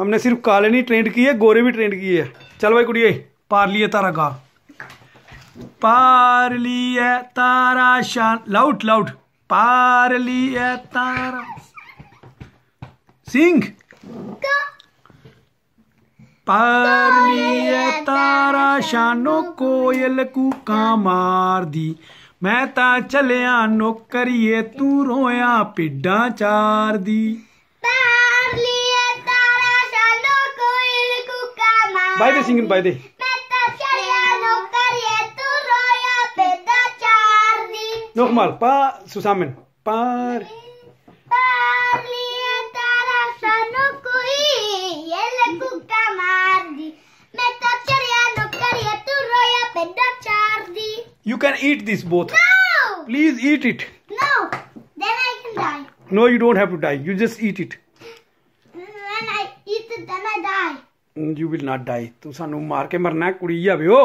हमने सिर्फ़ काले नहीं ट्रेंड किए गोरे भी ट्रेंड किए चल भाई कुड़िए पार लिए तारा गा पार लिए तारा शान लाउड लाउड पार लिए तारा। सिंह। पार लिए तारा। शानो कोयल कूका मार दी। मैं ता चलिया नौकरीए तू रोया पिड्डा चार दी। By the singing, by the. Nochmal, pa zusammen. Par. You can eat this both. No! Please eat it. No! Then I can die. No, you don't have to die. You just eat it. When I eat it, then I die. You will not die ਤੂੰ ਸਾਨੂੰ ਮਾਰ ਕੇ ਮਰਨਾ ਕੁੜੀ ਜਾਵੇ ਓ